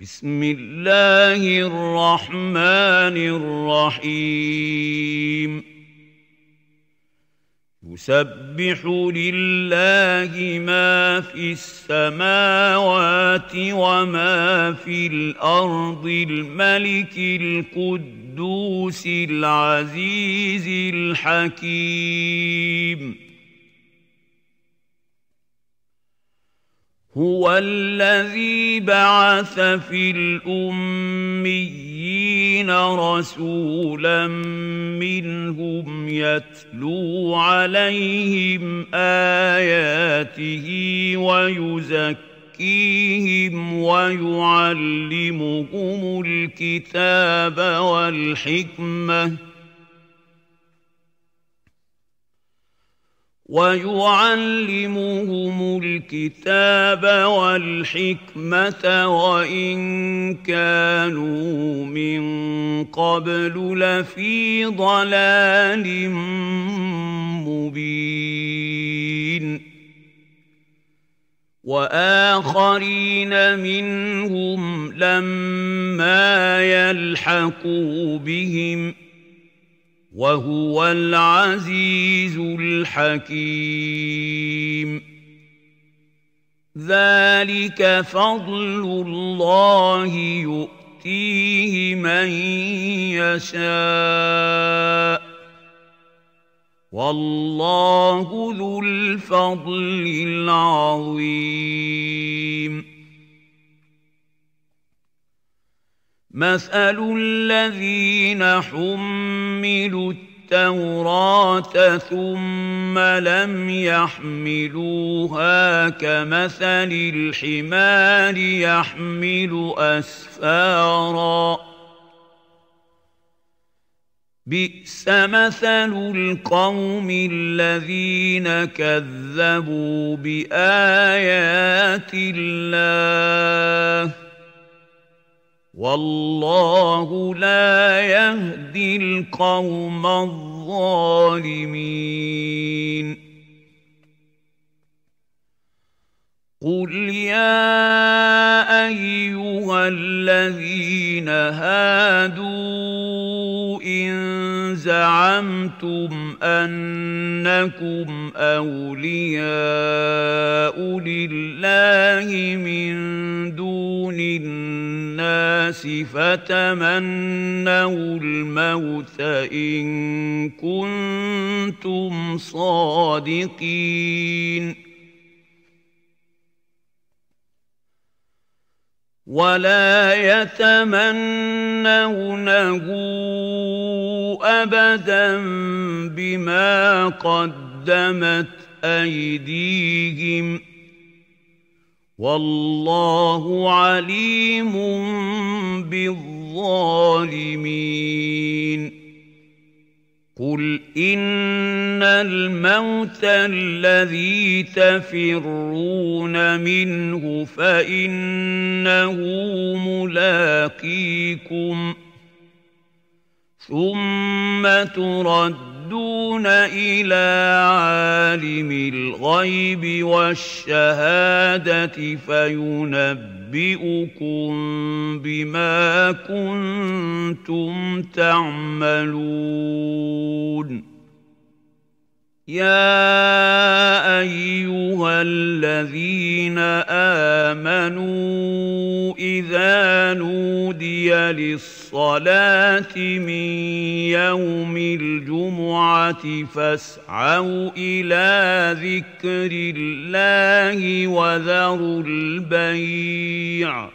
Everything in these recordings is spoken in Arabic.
بسم الله الرحمن الرحيم. يسبح لله ما في السماوات وما في الأرض الملك القدوس العزيز الحكيم. هو الذي بعث في الأميين رسولا منهم يتلو عليهم آياته ويزكيهم ويعلمهم الكتاب والحكمة ويعلمهم الكتاب والحكمة وإن كانوا من قبل لفي ضلال مبين. وآخرين منهم لما يلحقوا بهم ۖ وهو العزيز الحكيم. ذلك فضل الله يؤتيه من يشاء. والله ذو الفضل العظيم. مثل الذين حملوا التوراة ثم لم يحملوها كمثل الحمار يحمل أسفارا بئس مثل القوم الذين كذبوا بآيات الله والله لا يهدي القوم الظالمين. قل يا أيها الذين هادوا إن زعمتم أنكم أولياء لله من دون الناس فتمنوا الموت إن كنتم صادقين. ولا يتمنونه ابدا بما قدمت أيديهم. والله عليم بالظالمين. قل إن الموت الذي تفرون منه فإنه ملاقيكم ثم تردون إلى عالم الغيب والشهادة فينبئكم بما كنتم تعملون. يا ايها الذين امنوا اذا نودي للصلاه من يوم الجمعه فاسعوا إلى ذكر الله وذروا البيع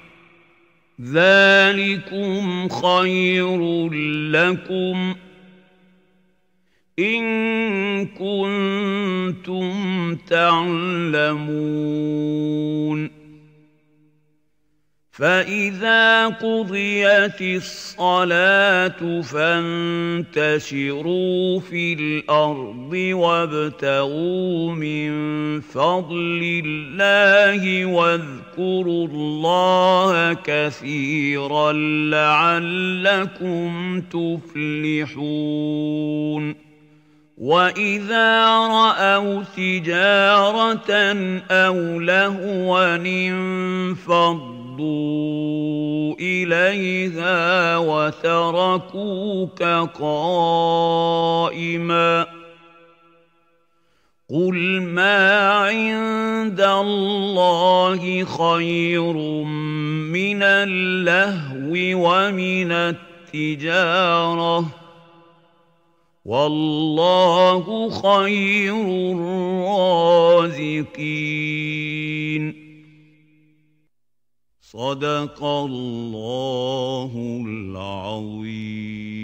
ذلكم خير لكم إن كنتم تعلمون. فإذا قضيت الصلاة فانتشروا في الأرض وابتغوا من فضل الله واذكروا الله كثيرا لعلكم تفلحون. واذا راوا تجاره أو لهوا انفضوا اليها وتركوك قائما قل ما عند الله خير من اللهو ومن التجاره والله خير الرازقين. صدق الله العظيم.